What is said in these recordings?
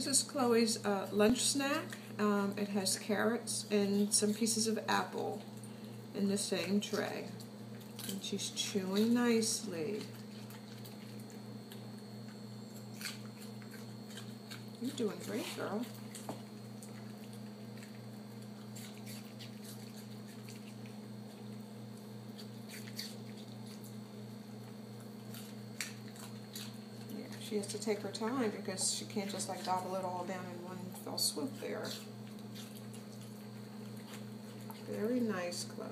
This is Chloe's uh, lunch snack. Um, it has carrots and some pieces of apple in the same tray. And she's chewing nicely. You're doing great, girl. She has to take her time because she can't just like gobble it all down in one fell swoop there. Very nice, Chloe.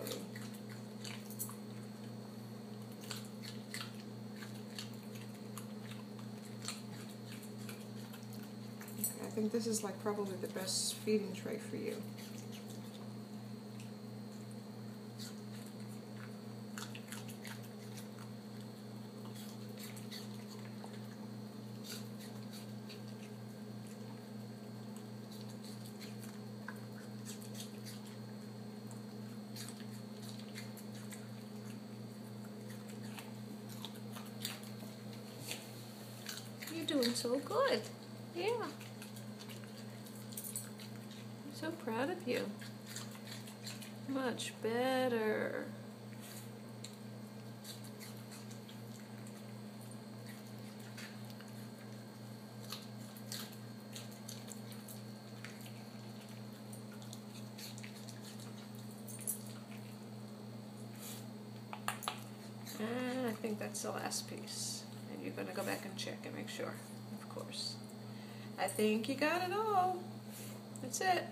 I think this is like probably the best feeding tray for you. Doing so good. Yeah. I'm so proud of you. Much better. And I think that's the last piece. And you're going to go back and check and make sure, of course. I think you got it all. That's it.